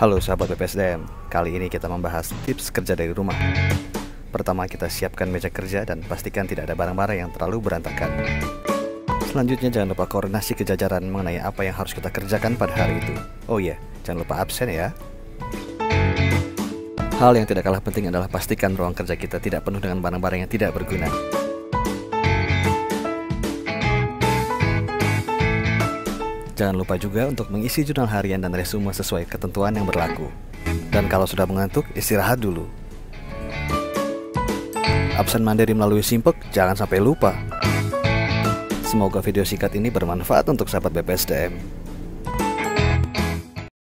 Halo sahabat BPSDM, kali ini kita membahas tips kerja dari rumah. Pertama kita siapkan meja kerja dan pastikan tidak ada barang-barang yang terlalu berantakan. Selanjutnya jangan lupa koordinasi kejajaran mengenai apa yang harus kita kerjakan pada hari itu. Oh iya, jangan lupa absen ya. Hal yang tidak kalah penting adalah pastikan ruang kerja kita tidak penuh dengan barang-barang yang tidak berguna. Jangan lupa juga untuk mengisi jurnal harian dan resume sesuai ketentuan yang berlaku. Dan kalau sudah mengantuk, istirahat dulu. Absen mandiri melalui Simpek, jangan sampai lupa. Semoga video singkat ini bermanfaat untuk sahabat BPSDM.